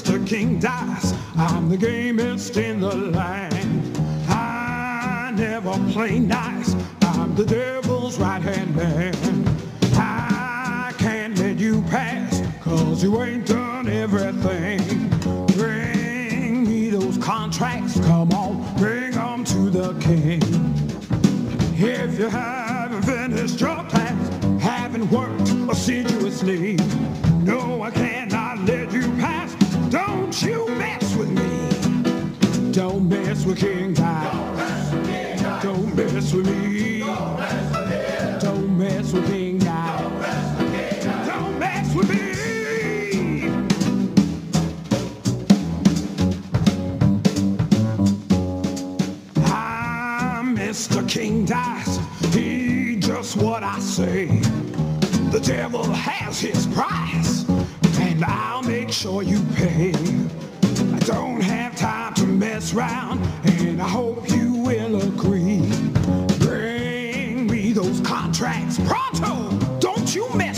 King Dice, I'm the gamest in the land. I never play nice. I'm the devil's right hand man. I can't let you pass, cause you ain't done everything. Bring me those contracts, come on, bring 'em to the king. If you haven't finished your task, haven't worked assiduously, Don't mess with King Dice. Don't mess with me. Don't mess with King Dice. Don't mess with me. Ah, I'm Mr. King Dice. He just what I say. The devil has his price, and I'll make sure you pay. I don't have mess around, and I hope you will agree. Bring me those contracts pronto. Don't you mess